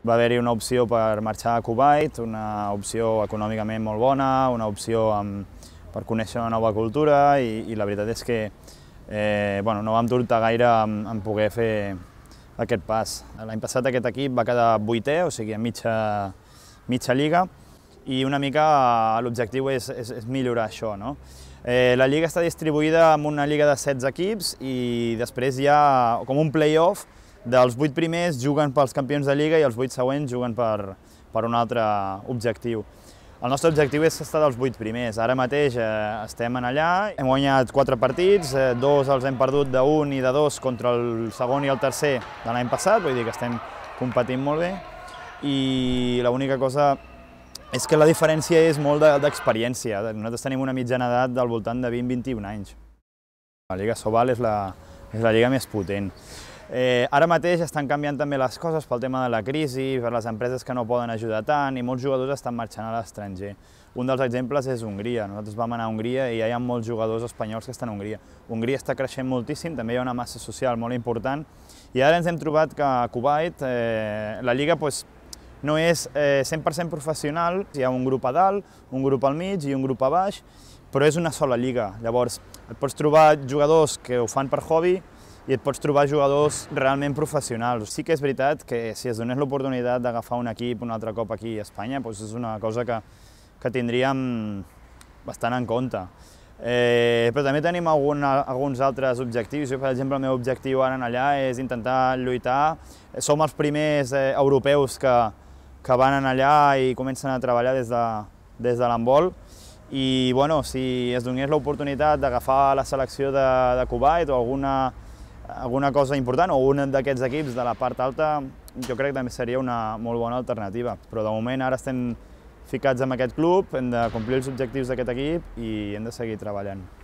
Va haver-hi una opció per marxar a Kuwait, una opció econòmicament molt bona, una opció amb, per conèixer una nova cultura i, i la veritat és que eh, bueno, no vam dubtar gaire en, en poder fer aquest pas. L'any passat aquest equip va quedar vuitè, o sigui, a mitja, mitja lliga, i una mica l'objectiu és, és, és millorar això. No? Eh, la lliga està distribuïda en una lliga de 16 equips i després hi ha com un play-off dels 8 primers juguen pels campions de lliga i els 8 següents juguen per, per un altre objectiu. El nostre objectiu és estar dels 8 primers. Ara mateix eh, estem en allà, hem guanyat 4 partits, eh, dos els hem perdut 1 i de 2 contra el segon i el tercer de l'any passat, vull dir que estem competint molt bé i l'única cosa és que la diferència és molt d'experiència. De, Nosaltres tenim una mitjana edat del voltant de 20-21 anys. La Lliga Sobal és la, és la lliga més potent. Eh, ara mateix estan canviant també les coses pel tema de la crisi, per les empreses que no poden ajudar tant i molts jugadors estan marxant a l'estranger. Un dels exemples és Hongria. Nosaltres vam anar a Hongria i ja hi ha molts jugadors espanyols que estan a Hongria. Hongria està creixent moltíssim, també hi ha una massa social molt important i ara ens hem trobat que a Kuwait eh, la lliga pues, no és eh, 100% professional, hi ha un grup a dalt, un grup al mig i un grup a baix, però és una sola lliga. Llavors, et pots trobar jugadors que ho fan per hobby i et pots trobar jugadors realment professionals. Sí que és veritat que si es donés l'oportunitat d'agafar un equip un altre cop aquí a Espanya, doncs és una cosa que, que tindríem bastant en compte. Eh, però també tenim algun, alguns altres objectius. Jo, per exemple, el meu objectiu ara allà és intentar lluitar. Som els primers eh, europeus que, que van allà i comencen a treballar des de, des de l'handbol i bueno, si es donés l'oportunitat d'agafar la selecció de, de Kuwait o alguna, alguna cosa important o un d'aquests equips de la part alta, jo crec que també seria una molt bona alternativa. Però de moment ara estem ficats en aquest club, hem de complir els objectius d'aquest equip i hem de seguir treballant.